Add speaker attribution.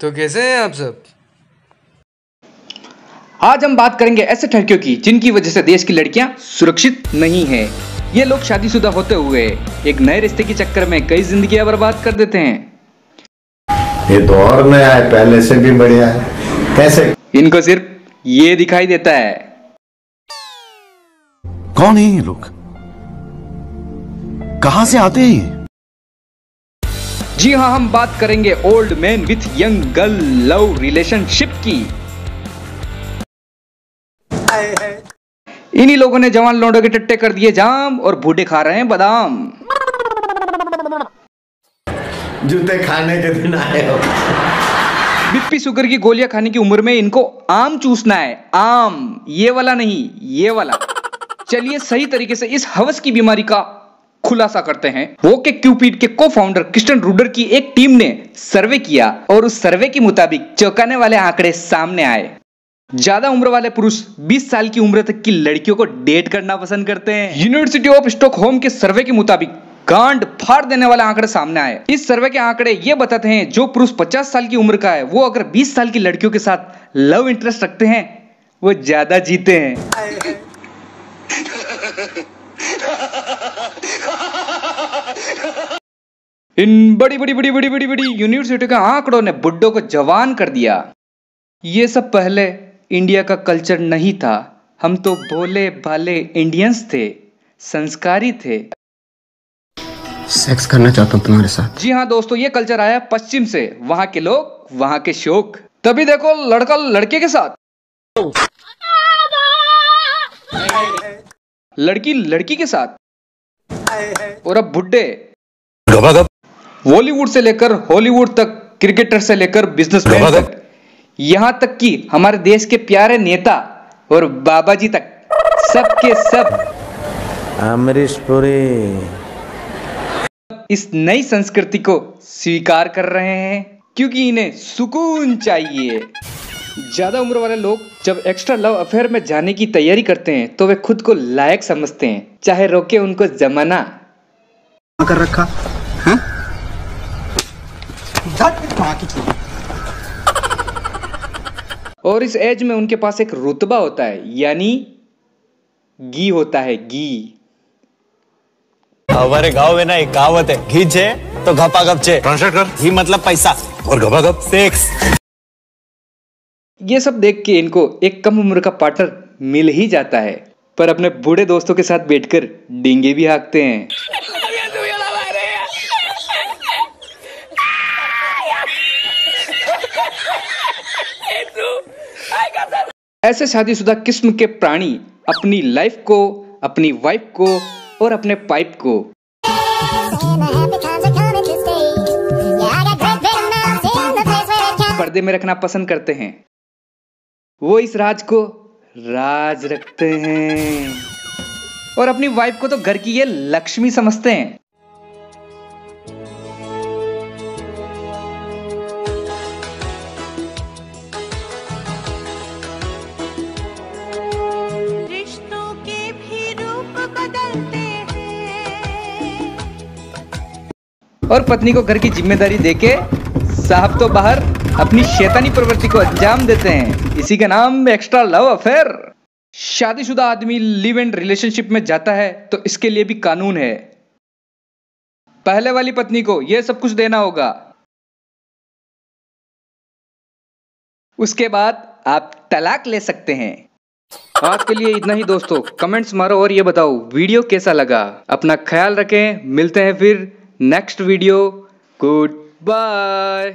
Speaker 1: तो कैसे हैं आप सब?
Speaker 2: आज हम बात करेंगे ऐसे ठरकियों की जिनकी वजह से देश की लड़कियाँ सुरक्षित नहीं है। ये लोग शादीशुदा होते हुए एक नए रिश्ते के चक्कर में कई जिंदगियाँ बर्बाद कर देते हैं।
Speaker 3: ये तो और नया है पहले से भी बढ़िया है। कैसे?
Speaker 2: इनको सिर्फ़ ये दिखाई देता है।
Speaker 4: कौन है ये लोग? कहाँ से आते हैं ये?
Speaker 2: जी हाँ हम बात करेंगे old man with young girl love relationship की। इन्हीं लोगों ने जवान लौंडों के टट्टे कर दिए जाम और बूढ़े खा रहे हैं बादाम।
Speaker 3: जूते खाने के दिन आए हो।
Speaker 2: बीपी शुगर की गोलियाँ खाने की उम्र में इनको आम चूसना है। आम ये वाला नहीं ये वाला। चलिए सही तरीके से इस हवस की बीमारी का खुलासा करते हैं वो के क्यूपिड के को फाउंडर क्रिस्टन रूडर की एक टीम ने सर्वे किया और उस सर्वे के मुताबिक चौंकाने वाले आंकड़े सामने आए ज़्यादा उम्र वाले पुरुष 20 साल की उम्र तक की लड़कियों को डेट करना पसंद करते हैं यूनिवर्सिटी ऑफ़ स्टॉकहोम के सर्वे के मुताबिक गांड फाड़ देने वाले आंकड़े सामने आए इस सर्वे के आंकड़े ये बताते हैं जो पुरुष 50 साल की उम्र का है वो अगर 20 साल की लड़कियों के साथ लव इंटरेस्ट रखते हैं वो ज़्यादा जीते हैं इन बड़ी बड़ी बड़ी बड़ी बड़ी बड़ी यूनिवर्सिटी के आंकड़ों ने बुड्ढों को जवान कर दिया। ये सब पहले इंडिया का कल्चर नहीं था। हम तो भोले भाले इंडियंस थे संस्कारी थे।
Speaker 5: सेक्स करना चाहता हूँ तुम्हारे साथ।
Speaker 2: जी हाँ दोस्तों ये कल्चर आया पश्चिम से। वहाँ के लोग वहाँ के शोक। तभी देखो लड़का लड़के के साथ। लड़की लड़की के साथ। और अब बुड्ढे। बॉलीवुड से लेकर हॉलीवुड तक क्रिकेटर से लेकर बिजनेसमैन तक यहाँ तक कि हमारे देश के प्यारे नेता और बाबा जी तक सबके सब।
Speaker 3: अमरीश पुरी
Speaker 2: इस नई संस्कृति को स्वीकार कर रहे हैं क्योंकि इन्हें सुकून चाहिए। ज़्यादा उम्र वाले लोग जब एक्स्ट्रा लव अफेयर में जाने की तैयारी करते हैं तो वे खुद को लायक समझते हैं चाहे रोके उनको जमाना।
Speaker 5: कर रखा।
Speaker 2: और इस एज में उनके पास एक रुतबा होता है यानी गी होता है गी।
Speaker 6: हमारे गाँव में ना एक कहावत है घी छे तो घपा गप छे।
Speaker 4: ट्रांसलेट कर।
Speaker 6: घी मतलब पैसा।
Speaker 4: और गपागप
Speaker 6: सेक्स।
Speaker 2: ये सब देख के इनको एक कम उम्र का पार्टनर मिल ही जाता है पर अपने बूढ़े दोस्तों के साथ बैठकर डींगे भी हाँकते हैं। ऐसे शादीशुदा किस्म के प्राणी अपनी लाइफ को, अपनी वाइफ को और अपने पाइप को। पर्दे में रखना पसंद करते हैं। वो इस राज को राज रखते हैं। और अपनी वाइफ को तो घर की ये लक्ष्मी समझते
Speaker 7: हैं।
Speaker 2: और पत्नी को घर की ज़िम्मेदारी देके साहब तो बाहर अपनी शैतानी प्रवृत्ति को अंजाम देते हैं। इसी का नाम एक्स्ट्रा लव अफेयर शादीशुदा आदमी लिव एंड रिलेशनशिप में जाता है तो इसके लिए भी कानून है। पहले वाली पत्नी को यह सब कुछ देना होगा। उसके बाद आप तलाक ले सकते हैं। आज के लिए इतना ही दोस्तों। कमेंट्स मारो और ये बताओ, वीडियो कैसा लगा? अपना ख्याल रखें, मिलते हैं फिर। Next video good bye